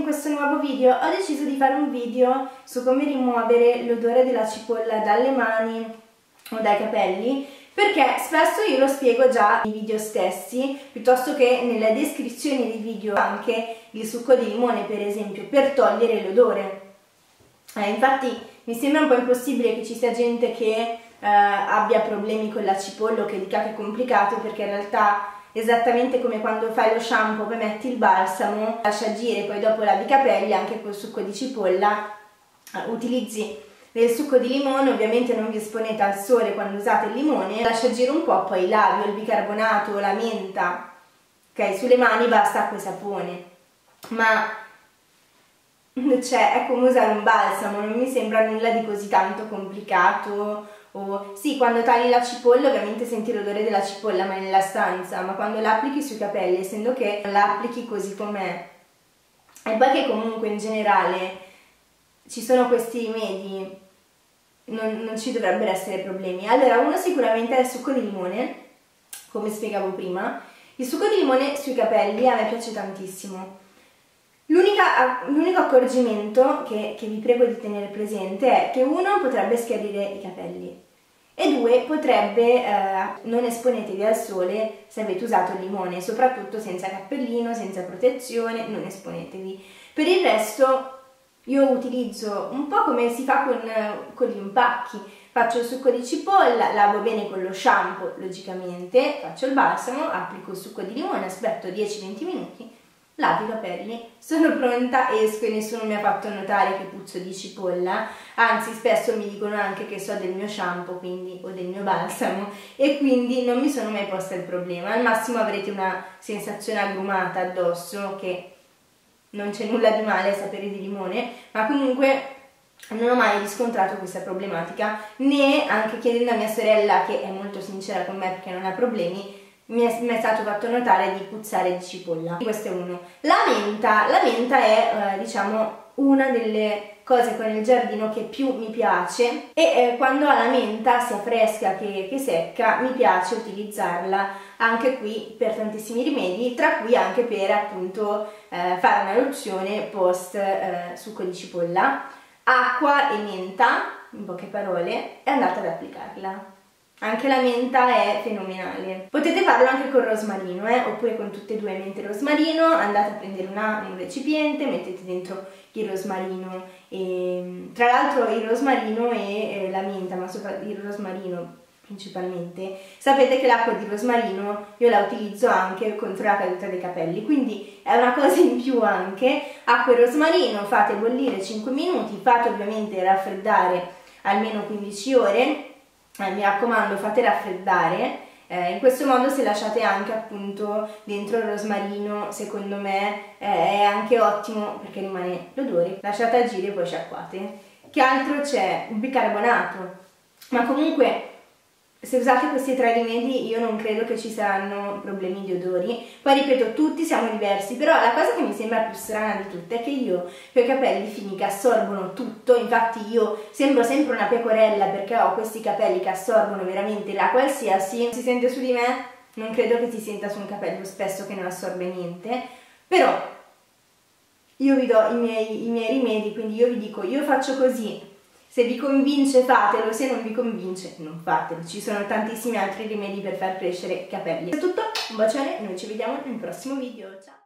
in questo nuovo video. Ho deciso di fare un video su come rimuovere l'odore della cipolla dalle mani o dai capelli perché spesso io lo spiego già nei video stessi piuttosto che nella descrizione dei video anche il succo di limone per esempio per togliere l'odore. Eh, infatti mi sembra un po' impossibile che ci sia gente che eh, abbia problemi con la cipolla o che dica che è complicato perché in realtà esattamente come quando fai lo shampoo poi metti il balsamo, lascia agire, poi dopo lavi i capelli anche col succo di cipolla, eh, utilizzi del succo di limone, ovviamente non vi esponete al sole quando usate il limone, lascia agire un po', poi lavi il bicarbonato la menta, ok? Sulle mani basta acqua e sapone, ma cioè è come usare un balsamo, non mi sembra nulla di così tanto complicato o sì, quando tagli la cipolla ovviamente senti l'odore della cipolla ma nella stanza, ma quando l'applichi sui capelli, essendo che l'applichi così com'è, e poi che comunque in generale ci sono questi rimedi, non, non ci dovrebbero essere problemi. Allora, uno sicuramente è il succo di limone, come spiegavo prima. Il succo di limone sui capelli a me piace tantissimo. L'unico accorgimento che, che, vi prego di tenere presente è che uno potrebbe schiarire i capelli e due potrebbe eh, non esponetevi al sole se avete usato il limone, soprattutto senza cappellino, senza protezione, non esponetevi. Per il resto io utilizzo un po' come si fa con, con gli impacchi, faccio il succo di cipolla, lavo bene con lo shampoo logicamente, faccio il balsamo, applico il succo di limone, aspetto 10-20 minuti lavo i capelli, sono pronta, esco e nessuno mi ha fatto notare che puzzo di cipolla, anzi spesso mi dicono anche che so del mio shampoo quindi, o del mio balsamo. E quindi non mi sono mai posta il problema, al massimo avrete una sensazione agrumata addosso che non c'è nulla di male a sapere di limone, ma comunque non ho mai riscontrato questa problematica, né anche chiedendo a mia sorella, che è molto sincera con me perché non ha problemi, mi è, mi è, stato fatto notare di puzzare di cipolla. Questo è uno. La menta, la menta è, eh, diciamo, una delle cose con il giardino che più mi piace e eh, quando ha la menta sia fresca che, che, secca mi piace utilizzarla anche qui per tantissimi rimedi tra cui anche per appunto eh, fare una lozione post eh, succo di cipolla acqua e menta in poche parole e andate ad applicarla anche la menta è fenomenale. Potete farlo anche con rosmarino, eh? oppure con tutte e due mente e rosmarino, andate a prendere una, un recipiente, mettete dentro il rosmarino, e, tra l'altro il rosmarino e eh, la menta, ma soprattutto il rosmarino principalmente, sapete che l'acqua di rosmarino io la utilizzo anche contro la caduta dei capelli, quindi è una cosa in più anche, acqua e rosmarino, fate bollire 5 minuti, fate ovviamente raffreddare almeno 15 ore, eh, mi raccomando fate raffreddare eh, in questo modo se lasciate anche appunto dentro il rosmarino secondo me eh, è anche ottimo perché rimane l'odore. Lasciate agire e poi sciacquate che altro c'è? il bicarbonato. Ma comunque se usate questi tre rimedi io non credo che ci saranno problemi di odori. Poi ripeto tutti siamo diversi però la cosa che mi sembra più strana di tutte è che io ho i capelli fini che assorbono tutto infatti io sembro sempre una pecorella perché ho questi capelli che assorbono veramente la qualsiasi si sente su di me? Non credo che si senta su un capello spesso che non assorbe niente. Però io vi do i miei, i miei rimedi quindi io vi dico io faccio così se vi convince fatelo, se non vi convince non fatelo. Ci sono tantissimi altri rimedi per far crescere i capelli. È tutto, un bacione, noi ci vediamo nel prossimo video. Ciao!